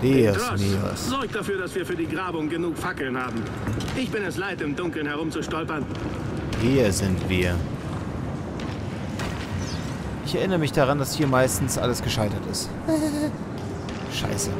Tross, Leos. sorgt dafür, dass wir für die Grabung genug Fackeln haben. Ich bin es leid, im Dunkeln herumzustolpern. Hier sind wir. Ich erinnere mich daran, dass hier meistens alles gescheitert ist. Scheiße.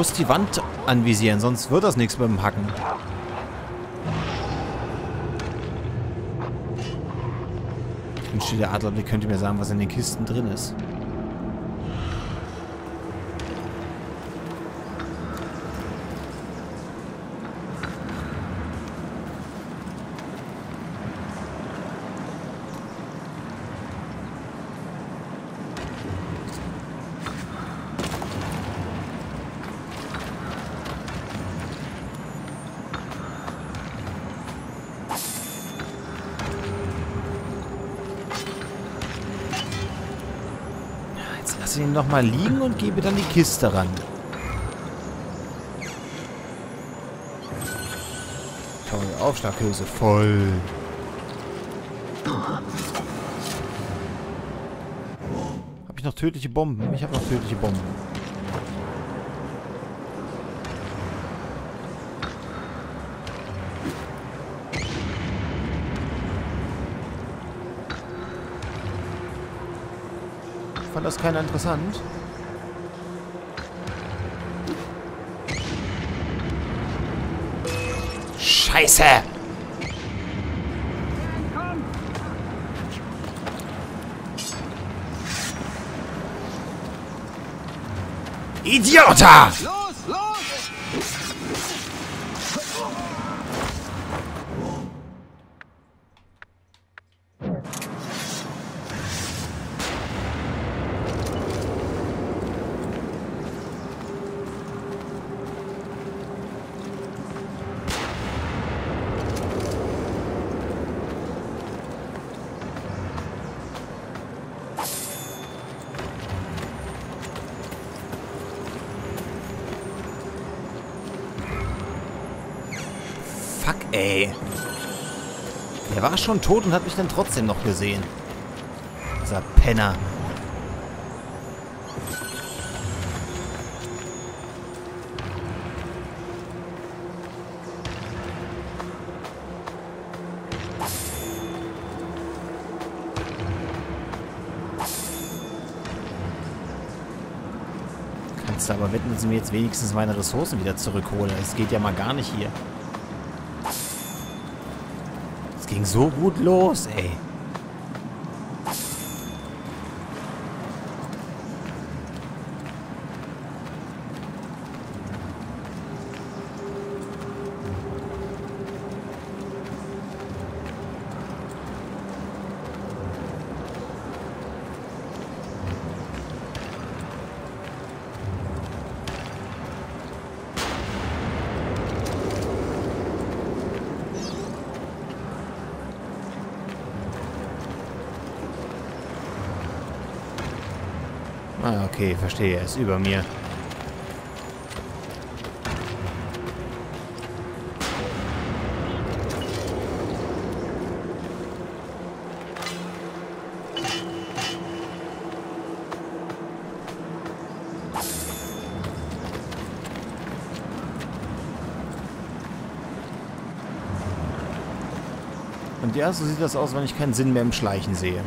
Du musst die Wand anvisieren, sonst wird das nichts mit dem Hacken. Wünschte, der Adlerblick könnte mir sagen, was in den Kisten drin ist. Ihn noch mal liegen und gebe dann die Kiste ran. Toll, Aufschlaghülse voll. Habe ich noch tödliche Bomben? Ich habe noch tödliche Bomben. Fand das keiner interessant? Scheiße! Idiota! Ey. Der war schon tot und hat mich dann trotzdem noch gesehen. Dieser Penner. Kannst du aber wetten, dass ich mir jetzt wenigstens meine Ressourcen wieder zurückhole. Es geht ja mal gar nicht hier. Es ging so gut los, ey. Ah, okay, verstehe. Er ist über mir. Und ja, so sieht das aus, wenn ich keinen Sinn mehr im Schleichen sehe.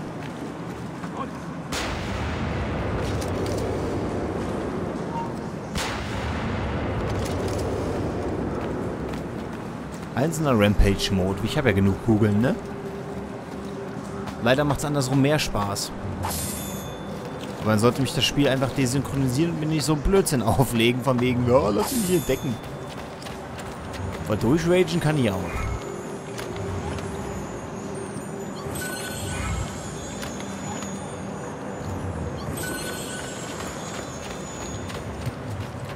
Einzelner Rampage-Mode. Ich habe ja genug Kugeln, ne? Leider macht es andersrum mehr Spaß. Aber dann sollte mich das Spiel einfach desynchronisieren und mir nicht so einen Blödsinn auflegen, von wegen, ja, lass mich hier decken. Aber durchragen kann ich auch.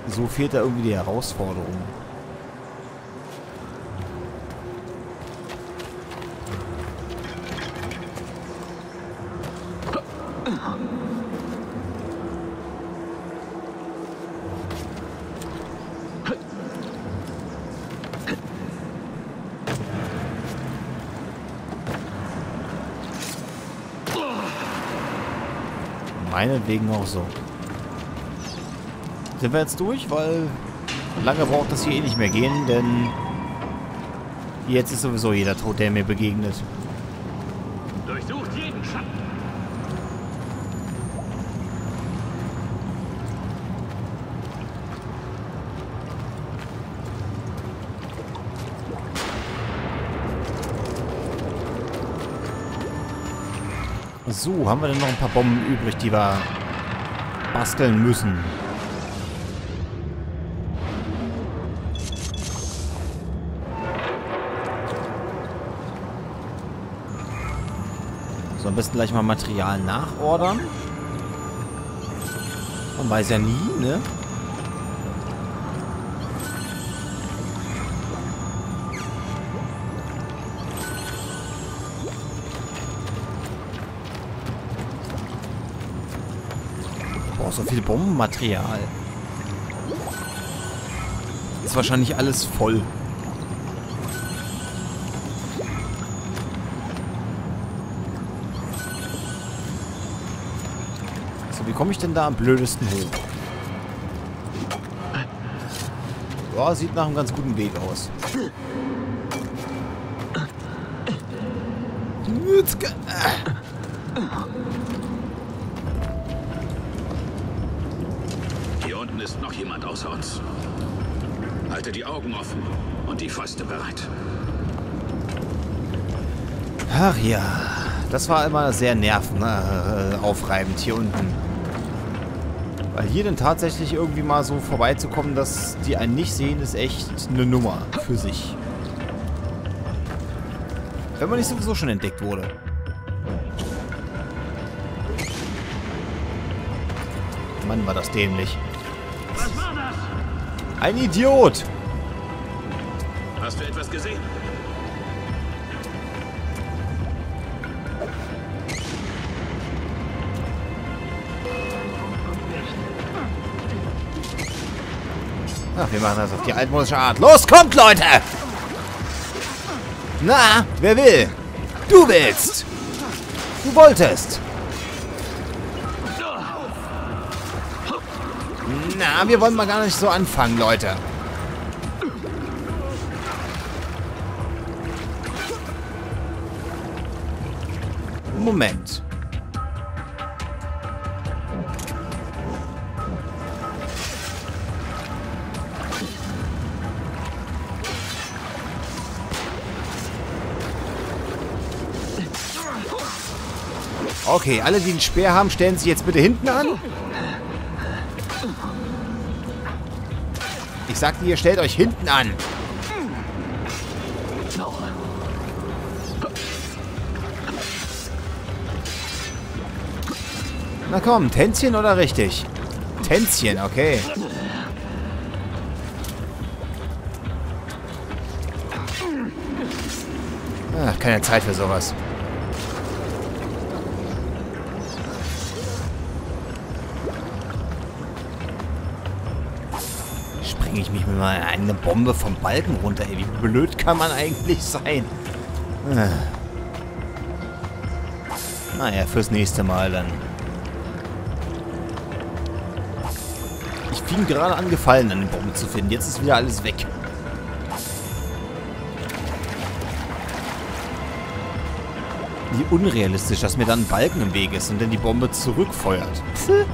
So fehlt da irgendwie die Herausforderung. Meinetwegen auch so. Sind wir jetzt durch? Weil lange braucht das hier eh nicht mehr gehen, denn jetzt ist sowieso jeder tot, der mir begegnet. Durchsucht jeden Schatten. So, haben wir denn noch ein paar Bomben übrig, die wir basteln müssen? So, am besten gleich mal Material nachordern. Man weiß ja nie, ne? So viel Bombenmaterial. Ist wahrscheinlich alles voll. So, wie komme ich denn da am blödesten hin? Ja, sieht nach einem ganz guten Weg aus. Jetzt jemand außer uns. Halte die Augen offen und die Fäuste bereit. Ach ja, das war immer sehr nervenaufreibend hier unten. Weil hier dann tatsächlich irgendwie mal so vorbeizukommen, dass die einen nicht sehen, ist echt eine Nummer für sich. Wenn man nicht sowieso schon entdeckt wurde. Mann, war das dämlich. Ein Idiot! Hast du etwas gesehen? Ach, wir machen das auf die altmodische Art. Los, kommt, Leute! Na, wer will? Du willst! Du wolltest! Na, wir wollen mal gar nicht so anfangen, Leute. Moment. Okay, alle, die einen Speer haben, stellen sich jetzt bitte hinten an. Ich sagte, ihr stellt euch hinten an. Na komm, Tänzchen oder richtig? Tänzchen, okay. Ach, keine Zeit für sowas. Springe ich mich mit meiner eigenen Bombe vom Balken runter, ey. Wie blöd kann man eigentlich sein? Ah. Naja, fürs nächste Mal dann. Ich fing gerade an, Gefallen an den Bomben zu finden. Jetzt ist wieder alles weg. Wie unrealistisch, dass mir dann ein Balken im Weg ist und dann die Bombe zurückfeuert. Pff.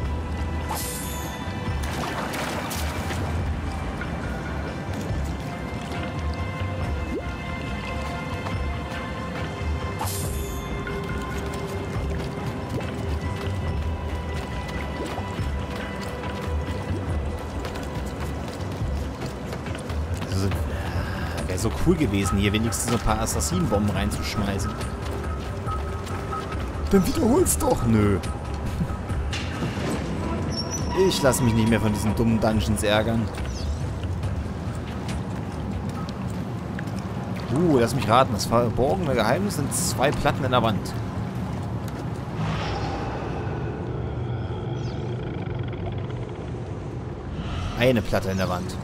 So cool gewesen, hier wenigstens ein paar Assassinenbomben reinzuschmeißen. Dann wiederhol's doch. Nö. Ich lasse mich nicht mehr von diesen dummen Dungeons ärgern. Uh, lass mich raten. Das verborgene Geheimnis sind zwei Platten in der Wand. Eine Platte in der Wand.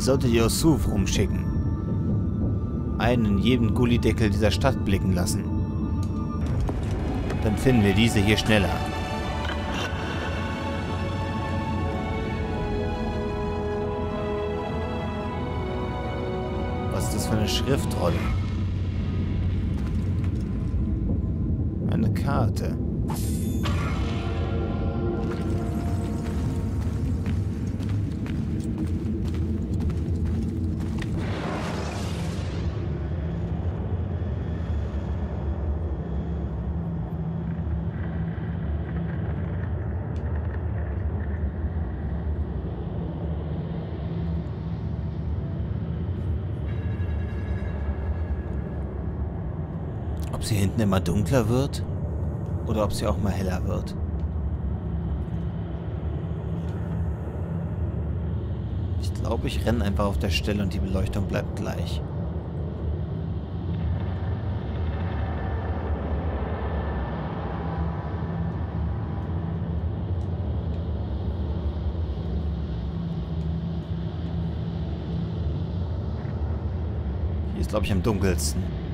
Solltet Yusuf rumschicken. Einen in jedem Gullideckel dieser Stadt blicken lassen. Dann finden wir diese hier schneller. Was ist das für eine Schriftrolle? Eine Karte. Sie hinten immer dunkler wird? Oder ob sie auch mal heller wird? Ich glaube, ich renne einfach auf der Stelle und die Beleuchtung bleibt gleich. Hier ist, glaube ich, am dunkelsten.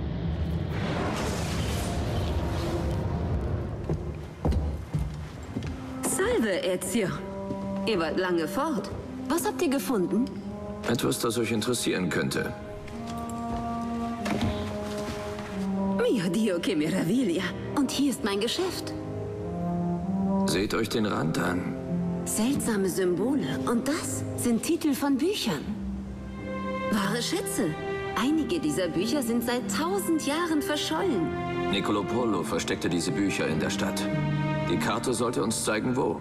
Salve, Ezio. Ihr wart lange fort. Was habt ihr gefunden? Etwas, das euch interessieren könnte. Mio Dio che meraviglia. Und hier ist mein Geschäft. Seht euch den Rand an. Seltsame Symbole. Und das sind Titel von Büchern. Wahre Schätze. Einige dieser Bücher sind seit tausend Jahren verschollen. Niccolo Polo versteckte diese Bücher in der Stadt. Die Karte sollte uns zeigen, wo.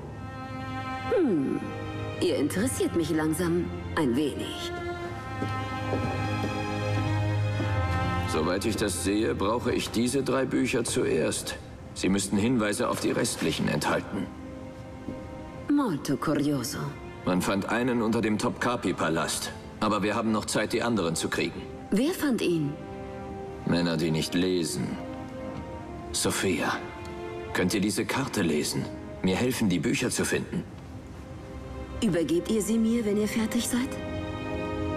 Ihr interessiert mich langsam ein wenig. Soweit ich das sehe, brauche ich diese drei Bücher zuerst. Sie müssten Hinweise auf die restlichen enthalten. Molto curioso. Man fand einen unter dem Topkapi-Palast. Aber wir haben noch Zeit, die anderen zu kriegen. Wer fand ihn? Männer, die nicht lesen. Sophia, könnt ihr diese Karte lesen? Mir helfen, die Bücher zu finden. Übergebt ihr sie mir, wenn ihr fertig seid?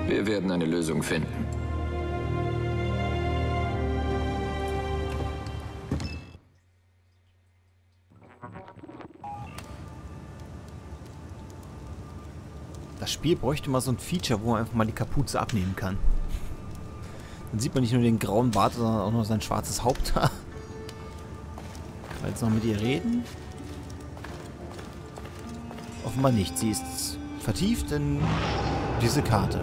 Wir werden eine Lösung finden. Das Spiel bräuchte mal so ein Feature, wo man einfach mal die Kapuze abnehmen kann. Dann sieht man nicht nur den grauen Bart, sondern auch noch sein schwarzes Haupthaar. Kann man jetzt noch mit ihr reden? Offenbar nicht. Sie ist vertieft in diese Karte.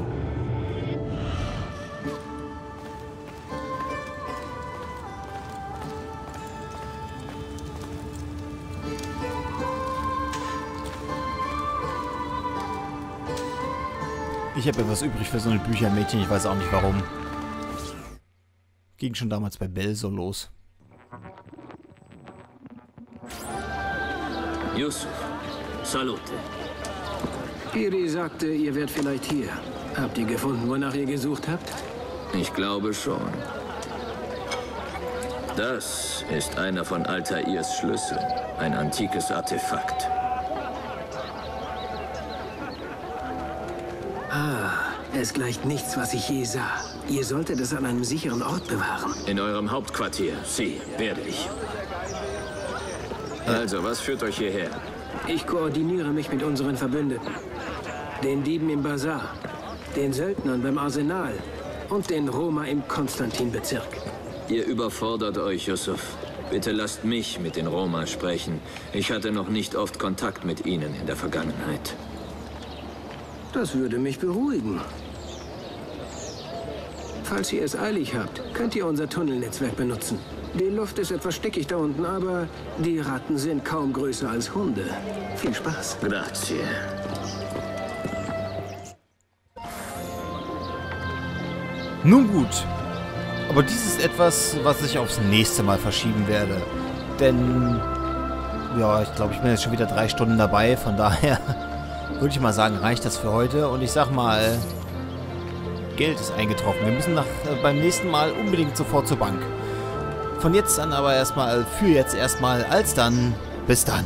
Ich habe etwas übrig für so eine Büchermädchen, ich weiß auch nicht warum. Ging schon damals bei Bell so los. Yusuf, salute. Iri sagte, ihr wärt vielleicht hier. Habt ihr gefunden, wonach ihr gesucht habt? Ich glaube schon. Das ist einer von Altairs Schlüsseln. Ein antikes Artefakt. Es gleicht nichts, was ich je sah. Ihr solltet es an einem sicheren Ort bewahren. In eurem Hauptquartier. Sie, werde ich. Also, was führt euch hierher? Ich koordiniere mich mit unseren Verbündeten. Den Dieben im Bazar, den Söldnern beim Arsenal und den Roma im Konstantinbezirk. Ihr überfordert euch, Yusuf. Bitte lasst mich mit den Roma sprechen. Ich hatte noch nicht oft Kontakt mit ihnen in der Vergangenheit. Das würde mich beruhigen. Falls ihr es eilig habt, könnt ihr unser Tunnelnetzwerk benutzen. Die Luft ist etwas stickig da unten, aber die Ratten sind kaum größer als Hunde. Viel Spaß. Grazie. Nun gut. Aber dies ist etwas, was ich aufs nächste Mal verschieben werde. Denn, ja, ich glaube, ich bin jetzt schon wieder drei Stunden dabei. Von daher würde ich mal sagen, reicht das für heute. Und ich sag mal, Geld ist eingetroffen. Wir müssen nach, äh, beim nächsten Mal unbedingt sofort zur Bank. Von jetzt an aber erstmal, für jetzt erstmal, als dann, bis dann.